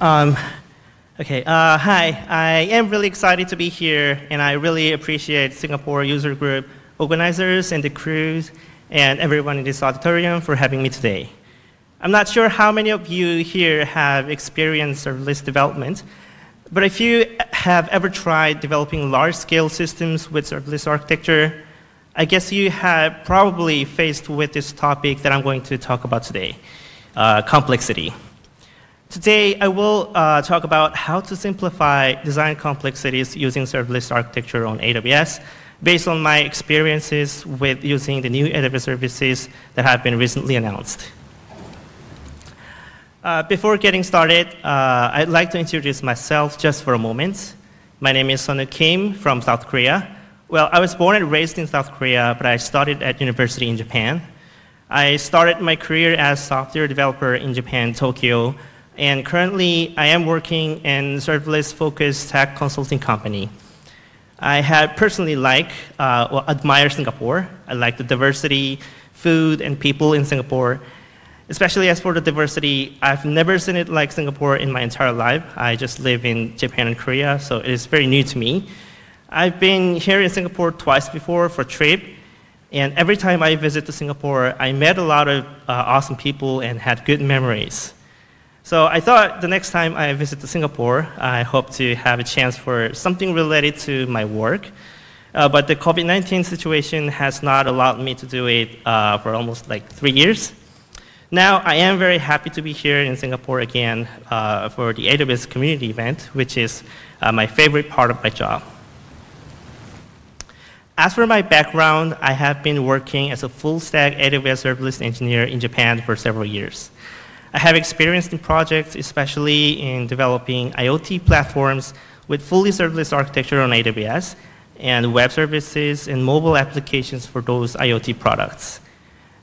Um, okay, uh, hi. I am really excited to be here, and I really appreciate Singapore User Group organizers and the crews and everyone in this auditorium for having me today. I'm not sure how many of you here have experienced serverless development, but if you have ever tried developing large-scale systems with serverless architecture, I guess you have probably faced with this topic that I'm going to talk about today, uh, complexity. Today, I will uh, talk about how to simplify design complexities using serverless architecture on AWS based on my experiences with using the new AWS services that have been recently announced. Uh, before getting started, uh, I'd like to introduce myself just for a moment. My name is Sonu Kim from South Korea. Well, I was born and raised in South Korea, but I studied at university in Japan. I started my career as software developer in Japan, Tokyo, and currently I am working in serverless-focused tech consulting company. I have personally like, uh, well, admire Singapore. I like the diversity, food, and people in Singapore. Especially as for the diversity, I've never seen it like Singapore in my entire life. I just live in Japan and Korea, so it is very new to me. I've been here in Singapore twice before for trip, and every time I visit to Singapore, I met a lot of uh, awesome people and had good memories. So I thought the next time I visit Singapore, I hope to have a chance for something related to my work. Uh, but the COVID-19 situation has not allowed me to do it uh, for almost like three years. Now, I am very happy to be here in Singapore again uh, for the AWS community event, which is uh, my favorite part of my job. As for my background, I have been working as a full-stack AWS serverless engineer in Japan for several years. I have experience in projects, especially in developing IoT platforms with fully serverless architecture on AWS and web services and mobile applications for those IoT products.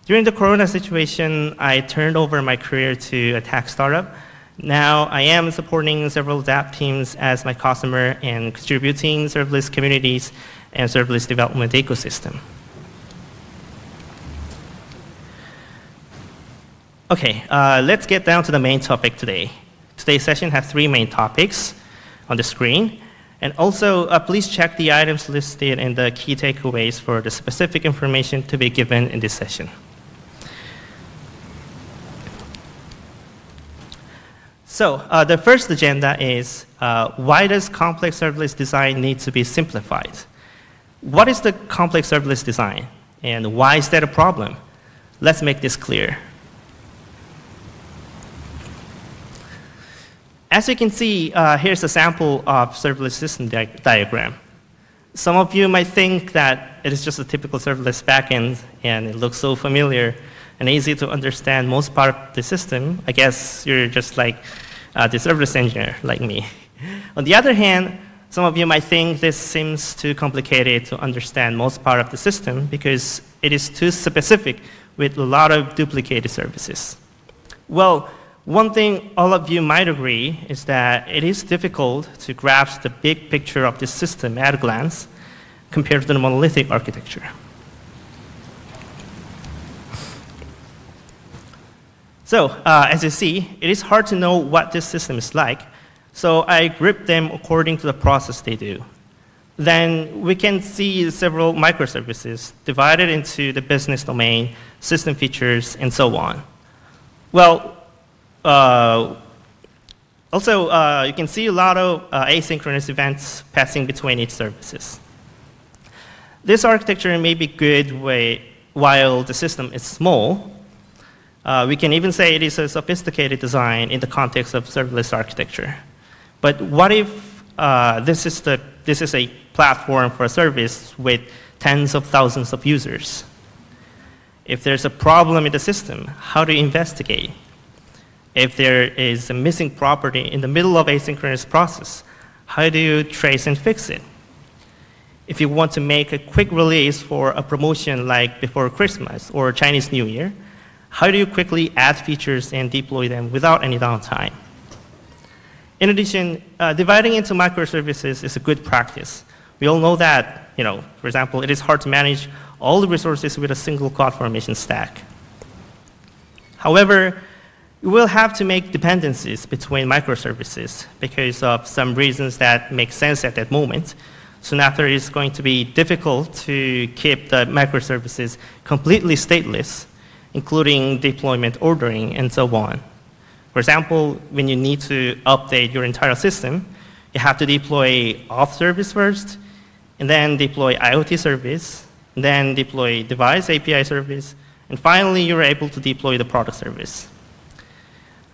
During the Corona situation, I turned over my career to a tech startup. Now I am supporting several DApp teams as my customer and contributing serverless communities and serverless development ecosystem. Okay, uh, let's get down to the main topic today. Today's session has three main topics on the screen. And also, uh, please check the items listed and the key takeaways for the specific information to be given in this session. So uh, the first agenda is uh, why does complex serverless design need to be simplified? What is the complex serverless design, and why is that a problem? Let's make this clear. As you can see, uh, here's a sample of serverless system di diagram. Some of you might think that it is just a typical serverless backend, and it looks so familiar and easy to understand most part of the system. I guess you're just like uh, the serverless engineer, like me. On the other hand, some of you might think this seems too complicated to understand most part of the system because it is too specific with a lot of duplicated services. Well, one thing all of you might agree is that it is difficult to grasp the big picture of this system at a glance compared to the monolithic architecture. So, uh, as you see, it is hard to know what this system is like so I group them according to the process they do. Then we can see several microservices divided into the business domain, system features, and so on. Well, also, uh, you can see a lot of uh, asynchronous events passing between each services. This architecture may be good way, while the system is small. Uh, we can even say it is a sophisticated design in the context of serverless architecture. But what if uh, this, is the, this is a platform for a service with tens of thousands of users? If there's a problem in the system, how do you investigate? If there is a missing property in the middle of asynchronous process, how do you trace and fix it? If you want to make a quick release for a promotion like before Christmas or Chinese New Year, how do you quickly add features and deploy them without any downtime? In addition, uh, dividing into microservices is a good practice. We all know that, you know, for example, it is hard to manage all the resources with a single CloudFormation stack. However, You will have to make dependencies between microservices because of some reasons that make sense at that moment. Soon after, it's going to be difficult to keep the microservices completely stateless, including deployment ordering and so on. For example, when you need to update your entire system, you have to deploy auth service first, and then deploy IoT service, then deploy device API service, and finally, you're able to deploy the product service.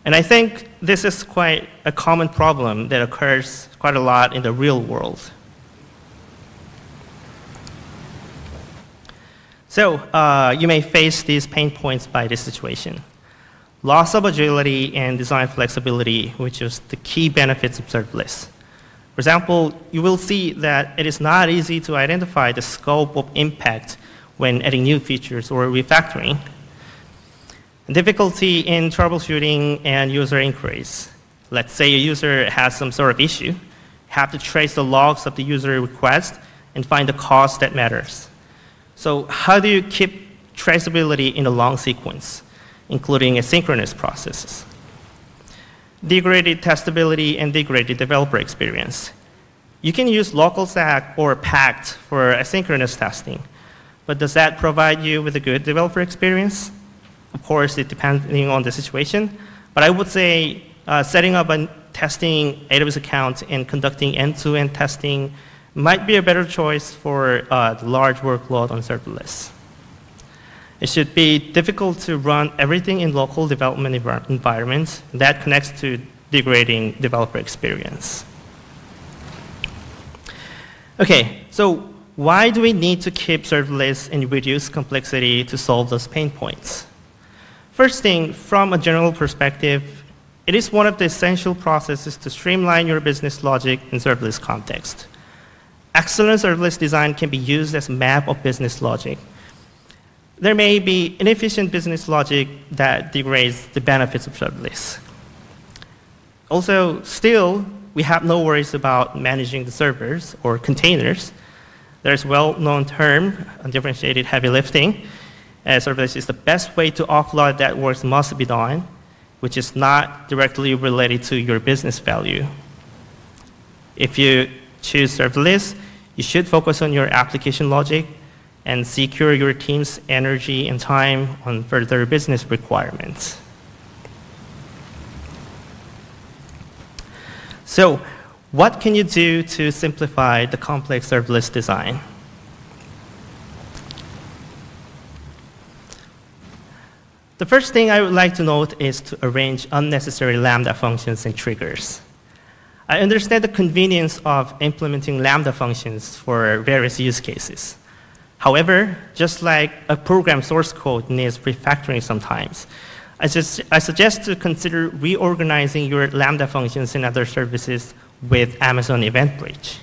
And I think this is quite a common problem that occurs quite a lot in the real world. So uh, you may face these pain points by this situation. Loss of agility and design flexibility, which is the key benefits of serverless. For example, you will see that it is not easy to identify the scope of impact when adding new features or refactoring. Difficulty in troubleshooting and user inquiries. Let's say a user has some sort of issue. Have to trace the logs of the user request and find the cause that matters. So how do you keep traceability in a long sequence, including asynchronous processes? Degraded testability and degraded developer experience. You can use LocalStack or Pact for asynchronous testing, but does that provide you with a good developer experience? Of course, it depending on the situation, but I would say uh, setting up a testing AWS account and conducting end-to-end -end testing might be a better choice for uh, large workload on serverless. It should be difficult to run everything in local development env environments. That connects to degrading developer experience. Okay, so why do we need to keep serverless and reduce complexity to solve those pain points? First thing, from a general perspective, it is one of the essential processes to streamline your business logic in serverless context. Excellent serverless design can be used as a map of business logic there may be inefficient business logic that degrades the benefits of serverless. Also, still, we have no worries about managing the servers or containers. There's well-known term, undifferentiated heavy lifting. Uh, As serverless is the best way to offload that work must be done, which is not directly related to your business value. If you choose serverless, you should focus on your application logic and secure your team's energy and time on further business requirements. So, what can you do to simplify the complex serverless design? The first thing I would like to note is to arrange unnecessary Lambda functions and triggers. I understand the convenience of implementing Lambda functions for various use cases. However, just like a program source code needs refactoring sometimes, I, I suggest to consider reorganizing your Lambda functions and other services with Amazon EventBridge.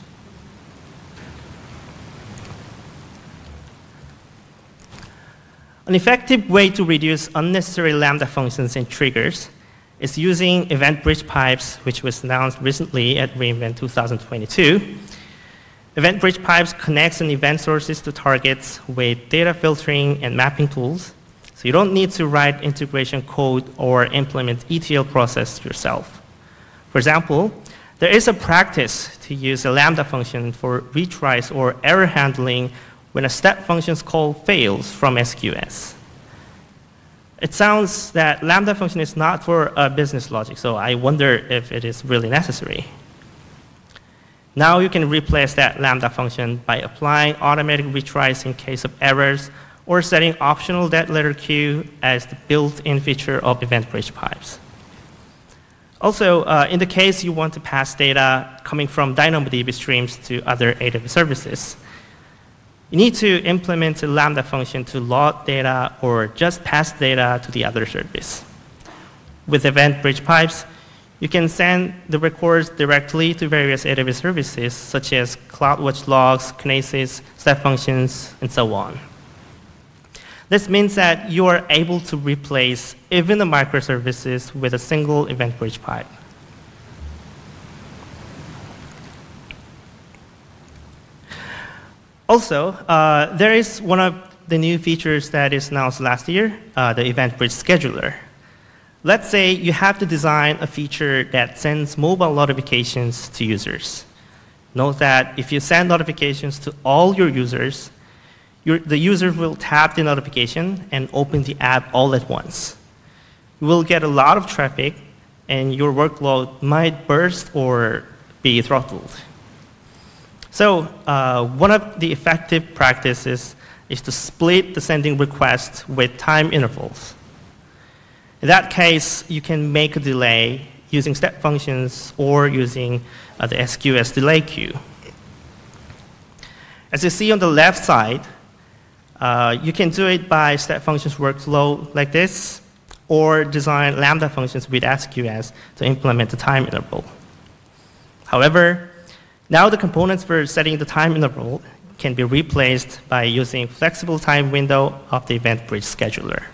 An effective way to reduce unnecessary Lambda functions and triggers is using EventBridge pipes, which was announced recently at re:Invent 2022, EventBridge pipes connects an event sources to targets with data filtering and mapping tools. So you don't need to write integration code or implement ETL process yourself. For example, there is a practice to use a Lambda function for retries or error handling when a step function's call fails from SQS. It sounds that Lambda function is not for business logic, so I wonder if it is really necessary. Now you can replace that Lambda function by applying automatic retries in case of errors or setting optional dead letter queue as the built-in feature of EventBridge pipes. Also, uh, in the case you want to pass data coming from DynamoDB streams to other AWS services, you need to implement a Lambda function to load data or just pass data to the other service. With EventBridge pipes, you can send the records directly to various AWS services, such as CloudWatch logs, Kinesis, step functions, and so on. This means that you are able to replace even the microservices with a single EventBridge pipe. Also, uh, there is one of the new features that is announced last year, uh, the EventBridge Scheduler. Let's say you have to design a feature that sends mobile notifications to users. Note that if you send notifications to all your users, your, the user will tap the notification and open the app all at once. You will get a lot of traffic, and your workload might burst or be throttled. So uh, one of the effective practices is to split the sending request with time intervals. In that case, you can make a delay using step functions or using uh, the SQS delay queue. As you see on the left side, uh, you can do it by step functions workflow like this, or design Lambda functions with SQS to implement the time interval. However, now the components for setting the time interval can be replaced by using flexible time window of the EventBridge scheduler.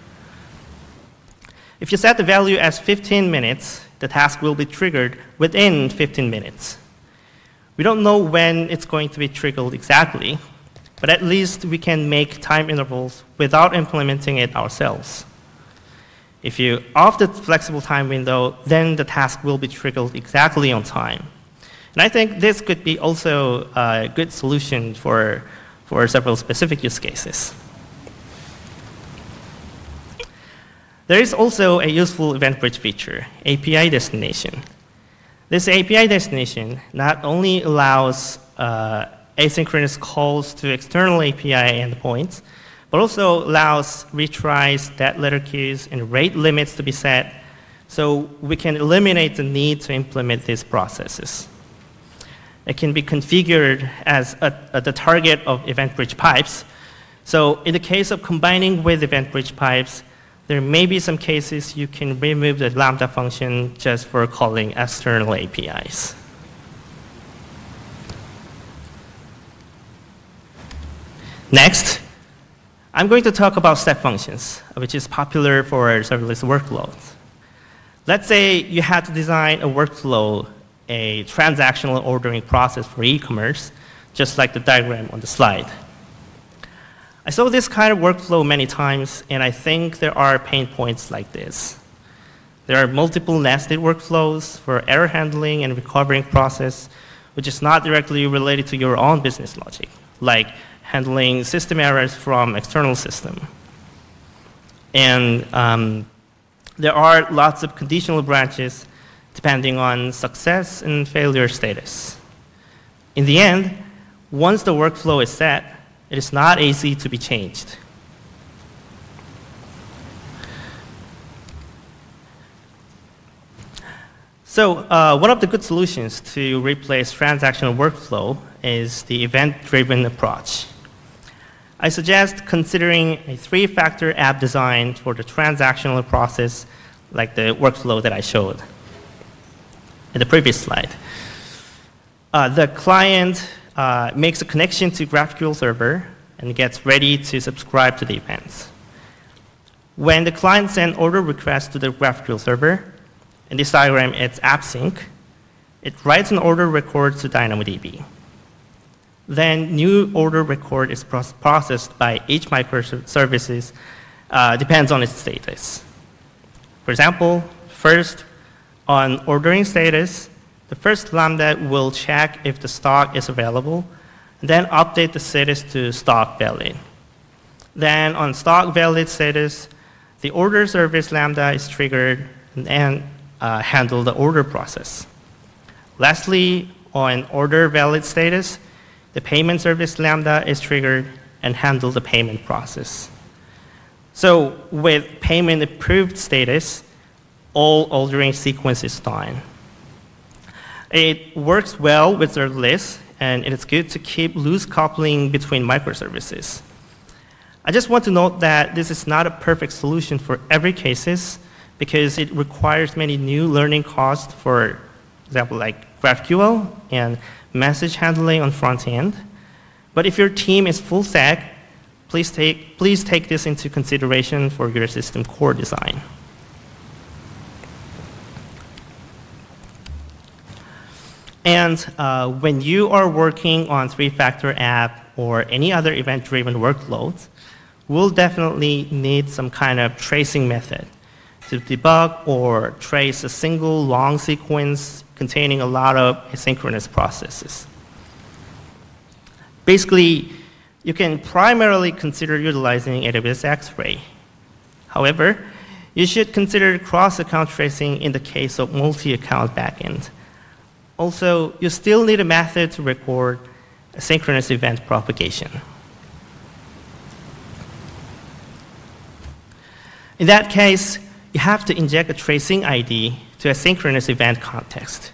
If you set the value as 15 minutes, the task will be triggered within 15 minutes. We don't know when it's going to be triggered exactly, but at least we can make time intervals without implementing it ourselves. If you off the flexible time window, then the task will be triggered exactly on time. And I think this could be also a good solution for, for several specific use cases. There is also a useful EventBridge feature, API destination. This API destination not only allows uh, asynchronous calls to external API endpoints, but also allows retries, dead letter queues, and rate limits to be set, so we can eliminate the need to implement these processes. It can be configured as a, a, the target of EventBridge pipes. So in the case of combining with EventBridge pipes, there may be some cases you can remove the Lambda function just for calling external APIs. Next, I'm going to talk about step functions, which is popular for serverless workloads. Let's say you had to design a workflow a transactional ordering process for e-commerce, just like the diagram on the slide. I saw this kind of workflow many times, and I think there are pain points like this. There are multiple nested workflows for error handling and recovering process, which is not directly related to your own business logic, like handling system errors from external system. And um, there are lots of conditional branches depending on success and failure status. In the end, once the workflow is set, it is not easy to be changed. So uh, one of the good solutions to replace transactional workflow is the event-driven approach. I suggest considering a three-factor app design for the transactional process like the workflow that I showed in the previous slide. Uh, the client uh, makes a connection to GraphQL server and gets ready to subscribe to the events. When the client sends order request to the GraphQL server, in this diagram it's AppSync, it writes an order record to DynamoDB. Then new order record is processed by each microservices, uh, depends on its status. For example, first on ordering status, the first Lambda will check if the stock is available, then update the status to stock valid. Then on stock valid status, the order service Lambda is triggered and uh, handle the order process. Lastly, on order valid status, the payment service Lambda is triggered and handle the payment process. So with payment approved status, all ordering sequence is done. It works well with serverless, and it is good to keep loose coupling between microservices. I just want to note that this is not a perfect solution for every cases because it requires many new learning costs for example like GraphQL and message handling on front end. But if your team is full stack, please take, please take this into consideration for your system core design. And uh, when you are working on three-factor app or any other event-driven workloads, we'll definitely need some kind of tracing method to debug or trace a single long sequence containing a lot of asynchronous processes. Basically, you can primarily consider utilizing AWS X-Ray. However, you should consider cross-account tracing in the case of multi-account backend. Also, you still need a method to record asynchronous event propagation. In that case, you have to inject a tracing ID to a synchronous event context.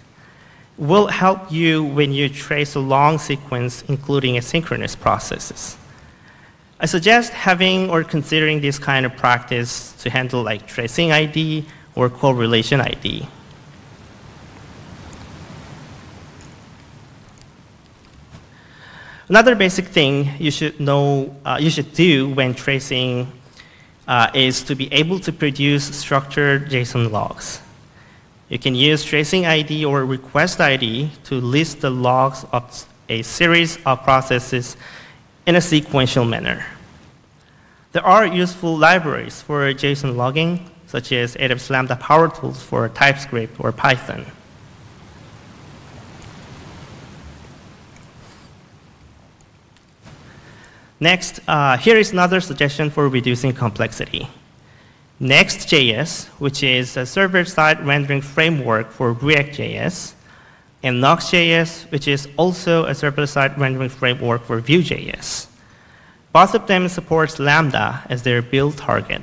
It will help you when you trace a long sequence, including asynchronous processes. I suggest having or considering this kind of practice to handle like tracing ID or correlation ID. Another basic thing you should know, uh, you should do when tracing uh, is to be able to produce structured JSON logs. You can use tracing ID or request ID to list the logs of a series of processes in a sequential manner. There are useful libraries for JSON logging, such as AWS Lambda Powertools for TypeScript or Python. Next, uh, here is another suggestion for reducing complexity. Next.js, which is a server-side rendering framework for React.js, and Nuxt.js, which is also a server-side rendering framework for Vue.js. Both of them supports Lambda as their build target.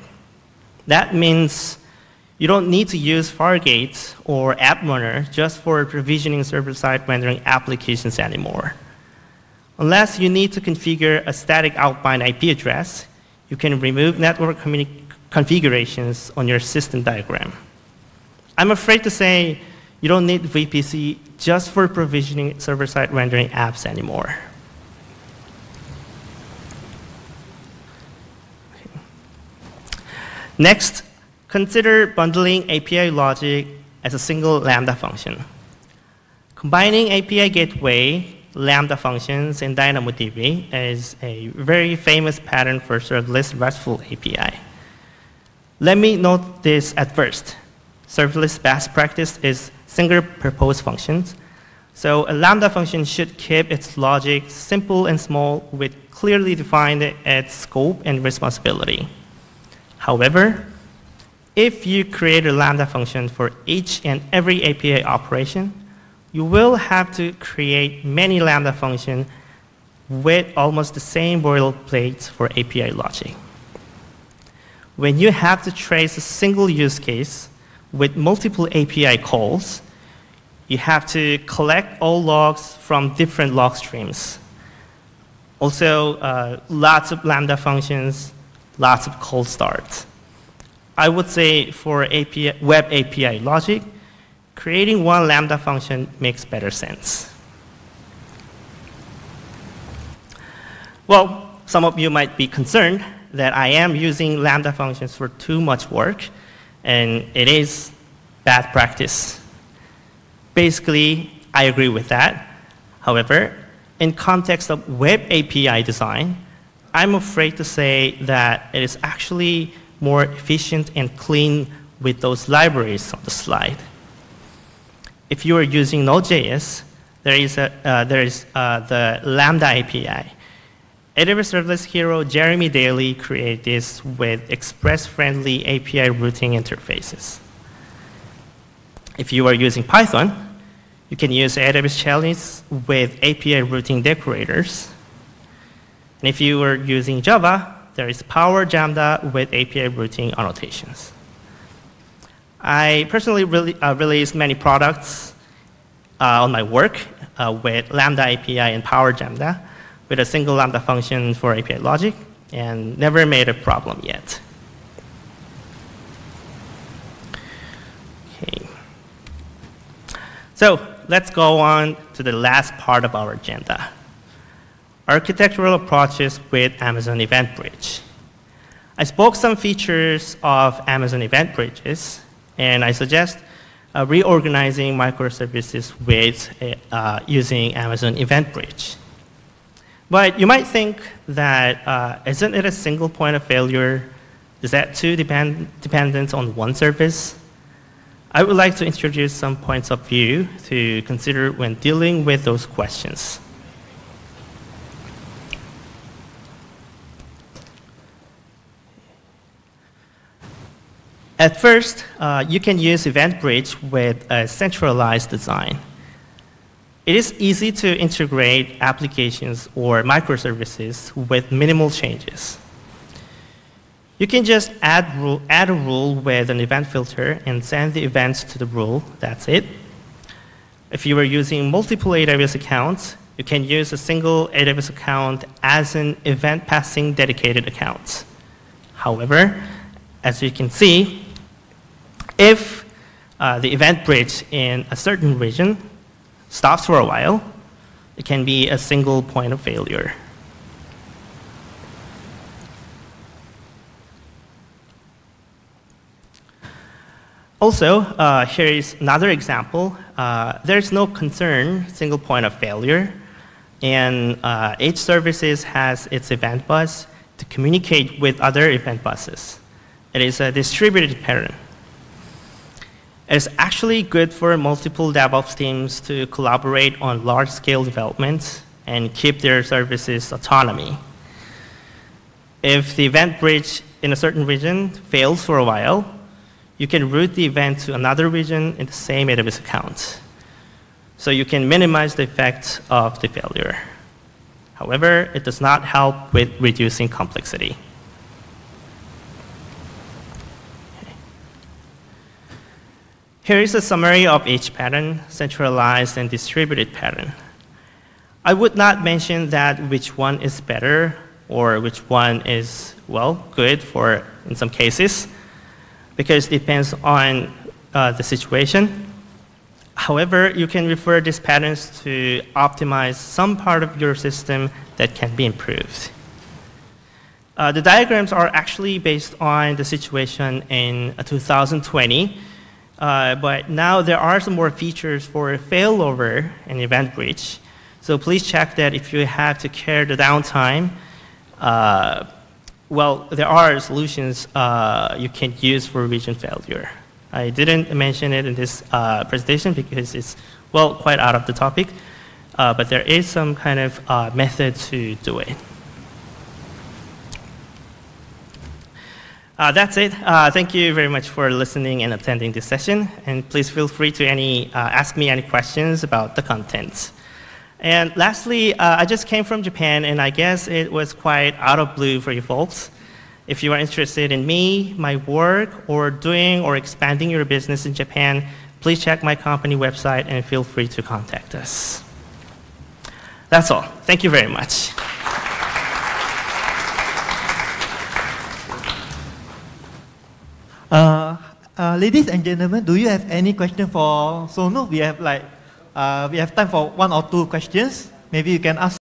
That means you don't need to use Fargate or App Runner just for provisioning server-side rendering applications anymore. Unless you need to configure a static outbound IP address, you can remove network configurations on your system diagram. I'm afraid to say you don't need VPC just for provisioning server-side rendering apps anymore. Next, consider bundling API logic as a single Lambda function. Combining API gateway Lambda functions in DynamoDB is a very famous pattern for serverless RESTful API. Let me note this at first. Serverless best practice is single purpose functions. So a Lambda function should keep its logic simple and small with clearly defined its scope and responsibility. However, if you create a Lambda function for each and every API operation, you will have to create many Lambda functions with almost the same boilerplate for API logic. When you have to trace a single use case with multiple API calls, you have to collect all logs from different log streams. Also, uh, lots of Lambda functions, lots of cold starts. I would say for API, web API logic, creating one Lambda function makes better sense. Well, some of you might be concerned that I am using Lambda functions for too much work, and it is bad practice. Basically, I agree with that. However, in context of web API design, I'm afraid to say that it is actually more efficient and clean with those libraries on the slide if you are using Node.js, there is, a, uh, there is uh, the Lambda API. AWS Serverless Hero Jeremy Daly created this with express-friendly API routing interfaces. If you are using Python, you can use AWS Chalice with API routing decorators. And if you are using Java, there is Power Lambda with API routing annotations. I personally really, uh, released many products uh, on my work uh, with Lambda API and Power Lambda with a single Lambda function for API logic and never made a problem yet. Okay. So let's go on to the last part of our agenda. Architectural approaches with Amazon EventBridge. I spoke some features of Amazon EventBridges, and I suggest uh, reorganizing microservices with uh, using Amazon EventBridge. But you might think that uh, not it a single point of failure Is that too depend dependent on one service? I would like to introduce some points of view to consider when dealing with those questions. At first, uh, you can use EventBridge with a centralized design. It is easy to integrate applications or microservices with minimal changes. You can just add, rule, add a rule with an event filter and send the events to the rule. That's it. If you are using multiple AWS accounts, you can use a single AWS account as an event passing dedicated account. However, as you can see, if uh, the EventBridge in a certain region stops for a while, it can be a single point of failure. Also, uh, here is another example. Uh, there's no concern single point of failure, and uh, each services has its event bus to communicate with other event buses. It is a distributed pattern. It's actually good for multiple DevOps teams to collaborate on large-scale development and keep their services autonomy. If the EventBridge in a certain region fails for a while, you can route the event to another region in the same AWS account. So you can minimize the effect of the failure. However, it does not help with reducing complexity. Here is a summary of each pattern, centralized and distributed pattern. I would not mention that which one is better or which one is, well, good for in some cases, because it depends on uh, the situation. However, you can refer these patterns to optimize some part of your system that can be improved. Uh, the diagrams are actually based on the situation in uh, 2020, uh, but now there are some more features for failover and EventBridge. So please check that if you have to care the downtime. Uh, well, there are solutions uh, you can use for region failure. I didn't mention it in this uh, presentation because it's, well, quite out of the topic, uh, but there is some kind of uh, method to do it. Uh, that's it. Uh, thank you very much for listening and attending this session. And please feel free to any, uh, ask me any questions about the content. And lastly, uh, I just came from Japan, and I guess it was quite out of blue for you folks. If you are interested in me, my work, or doing or expanding your business in Japan, please check my company website and feel free to contact us. That's all. Thank you very much. Uh, uh, ladies and gentlemen, do you have any question for Sonu? We have like, uh, we have time for one or two questions. Maybe you can ask